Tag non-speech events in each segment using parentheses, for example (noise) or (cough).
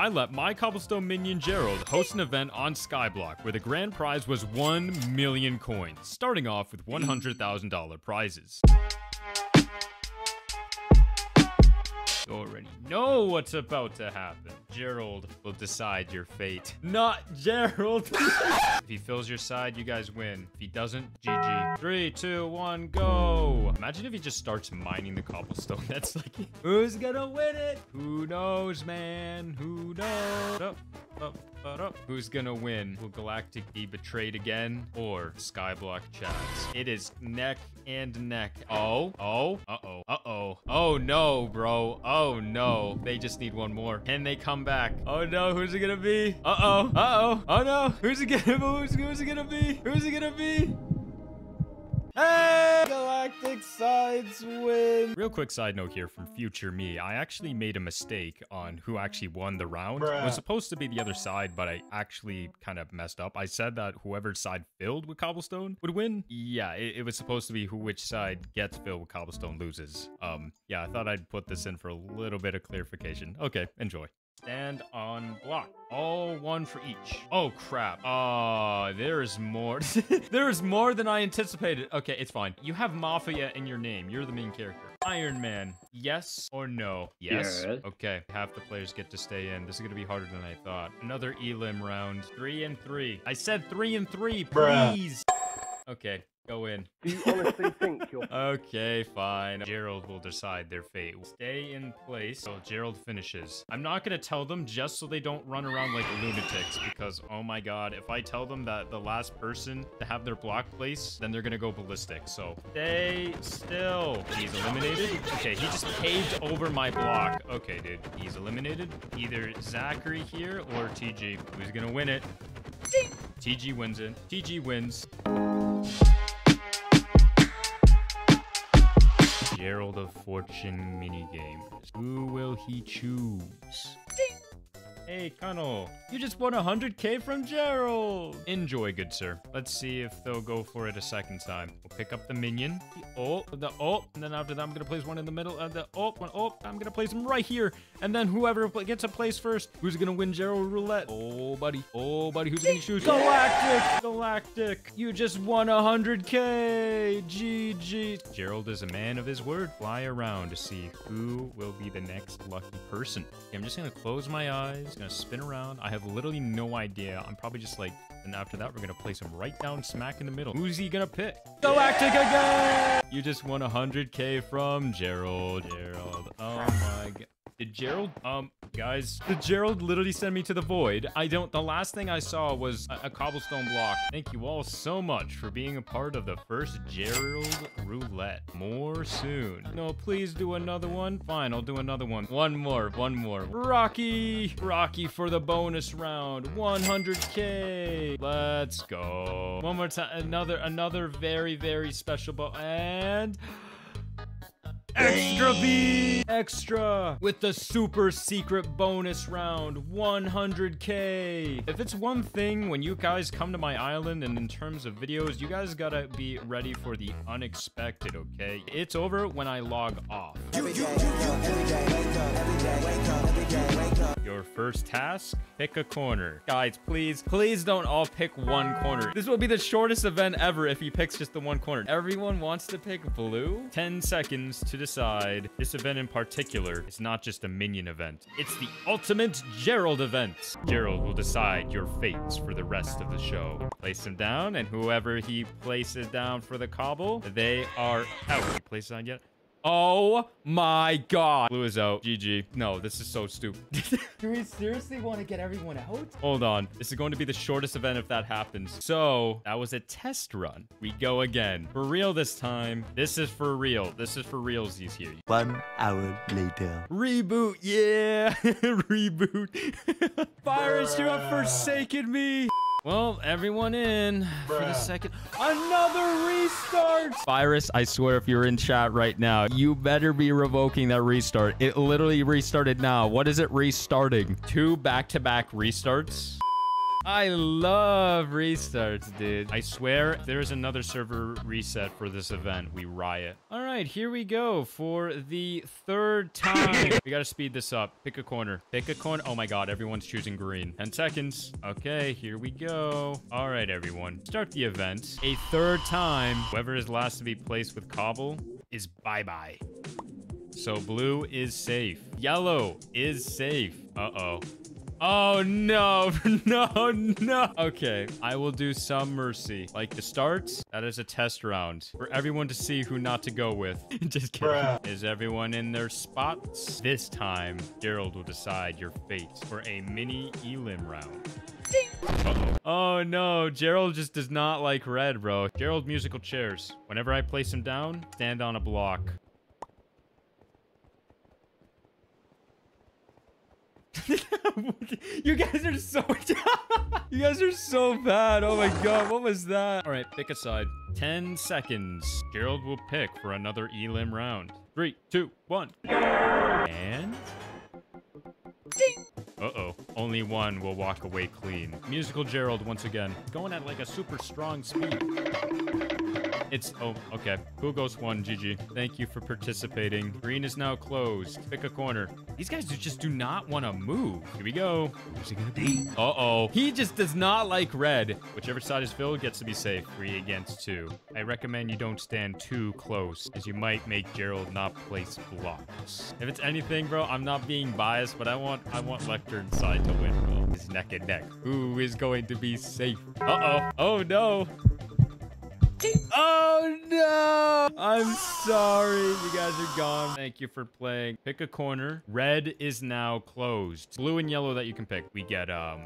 I let my cobblestone minion Gerald host an event on Skyblock where the grand prize was 1 million coins, starting off with $100,000 prizes. Already know what's about to happen. Gerald will decide your fate. Not Gerald. (laughs) if he fills your side, you guys win. If he doesn't, GG. Three, two, one, go. Imagine if he just starts mining the cobblestone. (laughs) That's like, who's gonna win it? Who knows, man? Who knows? Up. Who's gonna win? Will Galactic be betrayed again or Skyblock Chats? It is neck and neck. Oh, oh, uh-oh, uh-oh. Oh no, bro. Oh no. They just need one more. Can they come back? Oh no, who's it gonna be? Uh-oh, uh-oh. Oh no, who's it gonna be? (laughs) Who's, who's it gonna be? Who's it gonna be? Hey! Galactic sides win. Real quick side note here from future me. I actually made a mistake on who actually won the round. It was supposed to be the other side, but I actually kind of messed up. I said that whoever side filled with cobblestone would win. Yeah, it, it was supposed to be who which side gets filled with cobblestone loses. Um, yeah, I thought I'd put this in for a little bit of clarification. Okay, enjoy. Stand on block. All one for each. Oh, crap. Oh, there is more. (laughs) there is more than I anticipated. Okay, it's fine. You have Mafia in your name. You're the main character. Iron Man. Yes or no? Yes. Yes. Okay. Half the players get to stay in. This is going to be harder than I thought. Another Elim round. Three and three. I said three and three. Bruh. Please. Okay. Go in. Do you honestly think you're (laughs) Okay, fine. Gerald will decide their fate. Stay in place till Gerald finishes. I'm not gonna tell them just so they don't run around like lunatics because, oh my god, if I tell them that the last person to have their block place, then they're gonna go ballistic. So stay still. He's eliminated. Okay, he just paved over my block. Okay, dude, he's eliminated. Either Zachary here or TG. Who's gonna win it? TG wins it. TG wins. Gerald of Fortune minigame. Who will he choose? Hey, Connell, you just won 100k from Gerald! Enjoy, good sir. Let's see if they'll go for it a second time. We'll pick up the minion. The ult, the ult, and then after that, I'm gonna place one in the middle. of the ult, one ult, I'm gonna place him right here. And then whoever gets a place first, who's gonna win Gerald Roulette? Oh, buddy. Oh, buddy, who's gonna choose? Galactic! Galactic! You just won 100k! GG. Gerald is a man of his word. Fly around to see who will be the next lucky person. Okay, I'm just gonna close my eyes, gonna spin around. I have literally no idea. I'm probably just like, and after that, we're gonna place him right down smack in the middle. Who's he gonna pick? Galactic again! You just won 100k from Gerald. Gerald. Oh my god. Did Gerald, um, guys, The Gerald literally sent me to the void? I don't, the last thing I saw was a, a cobblestone block. Thank you all so much for being a part of the first Gerald Roulette. More soon. No, please do another one. Fine, I'll do another one. One more, one more. Rocky, Rocky for the bonus round. 100k. Let's go. One more time, another, another very, very special bo- and... Extra B! Extra! With the super secret bonus round, 100k! If it's one thing when you guys come to my island and in terms of videos, you guys gotta be ready for the unexpected, okay? It's over when I log off. Your first task, pick a corner. Guys, please, please don't all pick one corner. This will be the shortest event ever if he picks just the one corner. Everyone wants to pick blue? 10 seconds to decide. This event in particular is not just a minion event. It's the ultimate Gerald event. Gerald will decide your fates for the rest of the show. Place him down, and whoever he places down for the cobble, they are out. Place it down yet? Oh my god. Blue is out. GG. No, this is so stupid. (laughs) Do we seriously want to get everyone out? Hold on. This is going to be the shortest event if that happens. So, that was a test run. We go again. For real this time. This is for real. This is for realsies here. One hour later. Reboot, yeah. (laughs) Reboot. (laughs) Virus, you have forsaken me. Well, everyone in for the second. Another restart. Virus, I swear if you're in chat right now, you better be revoking that restart. It literally restarted now. What is it restarting? Two back-to-back restarts? I love restarts, dude. I swear, if there's another server reset for this event, we riot. All right, here we go for the third time. (laughs) we gotta speed this up. Pick a corner. Pick a corner. Oh my god, everyone's choosing green. 10 seconds. Okay, here we go. All right, everyone. Start the event. A third time. Whoever is last to be placed with cobble is bye-bye. So blue is safe. Yellow is safe. Uh-oh. Oh, no. (laughs) no, no. Okay, I will do some mercy. Like the start, that is a test round for everyone to see who not to go with. (laughs) Just kidding. Bruh. Is everyone in their spots? This time, Gerald will decide your fate for a mini elim round. Uh-oh. Oh no, Gerald just does not like red, bro. Gerald musical chairs. Whenever I place him down, stand on a block. (laughs) you guys are so (laughs) you guys are so bad oh my god what was that all right pick a side 10 seconds gerald will pick for another elim round three two one and uh-oh. Only one will walk away clean. Musical Gerald once again. Going at like a super strong speed. It's... Oh, okay. Who goes one? GG. Thank you for participating. Green is now closed. Pick a corner. These guys just do not want to move. Here we go. Who's it gonna be? Uh-oh. He just does not like red. Whichever side is filled gets to be safe. Three against two. I recommend you don't stand too close, as you might make Gerald not place blocks. If it's anything, bro, I'm not being biased, but I want I want Lectern's side to win, bro. It's neck and neck. Who is going to be safe? Uh-oh. Oh, no. Oh no! I'm sorry. You guys are gone. Thank you for playing. Pick a corner. Red is now closed. Blue and yellow that you can pick. We get, um...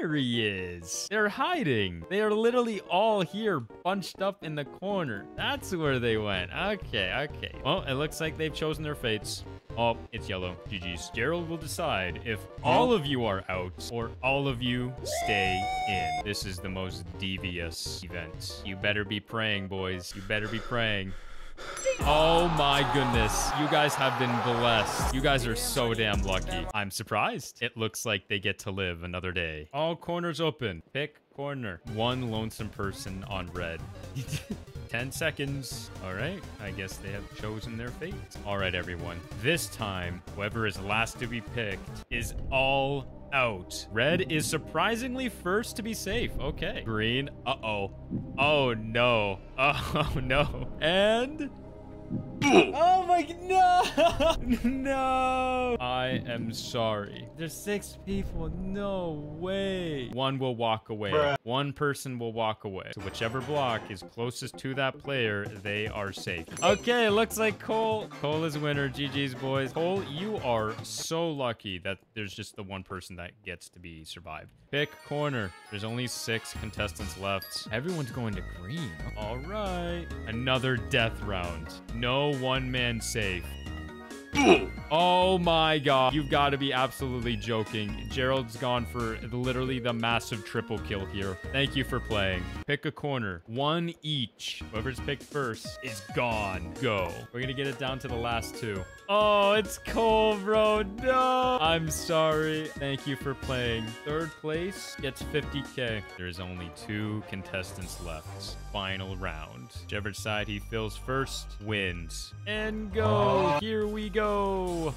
There he is. They're hiding. They are literally all here, bunched up in the corner. That's where they went. Okay, okay. Well, it looks like they've chosen their fates. Oh, it's yellow. GG's. Gerald will decide if all of you are out or all of you stay in. This is the most devious event. You better be praying, boys. You better be praying. Oh my goodness. You guys have been blessed. You guys are so damn lucky. I'm surprised. It looks like they get to live another day. All corners open. Pick corner. One lonesome person on red. (laughs) 10 seconds. All right. I guess they have chosen their fate. All right, everyone. This time, whoever is last to be picked is all out. Red is surprisingly first to be safe. Okay. Green. Uh-oh. Oh, no. (laughs) Oh, no. And... Oh my no! (laughs) no! I am sorry. There's six people. No way. One will walk away. Bruh. One person will walk away. So whichever block is closest to that player, they are safe. Okay, looks like Cole. Cole is winner. GG's boys. Cole, you are so lucky that there's just the one person that gets to be survived. Pick corner. There's only six contestants left. Everyone's going to green. All right. Another death round. No one man safe. Oh my god. You've got to be absolutely joking. Gerald's gone for literally the massive triple kill here. Thank you for playing. Pick a corner. One each. Whoever's picked first is gone. Go. We're gonna get it down to the last two. Oh, it's Cole, bro. No. I'm sorry. Thank you for playing. Third place gets 50k. There's only two contestants left. Final round. Whichever side he fills first wins. And go. Oh. Here we go.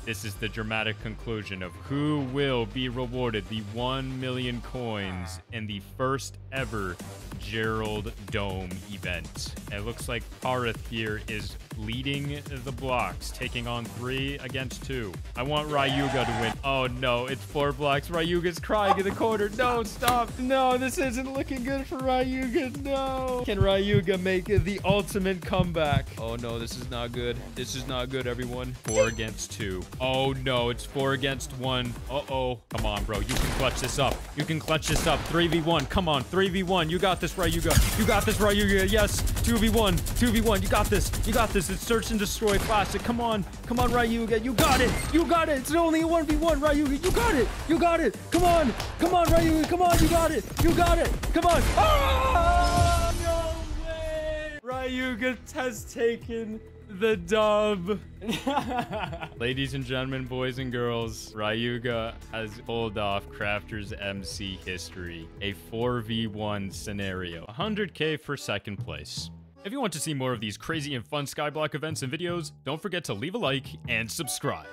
This is the dramatic conclusion of who will be rewarded the 1 million coins in the first ever Gerald Dome event. It looks like Parith here is leading the blocks, taking on three against two. I want Ryuga to win. Oh no, it's four blocks. Ryuga's crying in the corner. No, stop. No, this isn't looking good for Ryuga. No. Can Ryuga make the ultimate comeback? Oh no, this is not good. This is not good, everyone. Four against two. Oh no, it's four against one. Uh-oh. Come on, bro. You can clutch this up. You can clutch this up. 3v1. Come on. 3v1. You got this, Ryuga. You got this, Ryuga. Yes. 2v1. 2v1. You got this. You got this. It's search and destroy classic. Come on. Come on, Ryuga. You got it. You got it. It's only a 1v1, Ryuga. You got it. You got it. Come on. Come on, Ryuga. Come on. You got it. You got it. Come on. Ah! No way. Ryuga has taken The dub. (laughs) Ladies and gentlemen, boys and girls, Ryuga has pulled off CraftersMc history. A 4v1 scenario. 100k for second place. If you want to see more of these crazy and fun Skyblock events and videos, don't forget to leave a like and subscribe.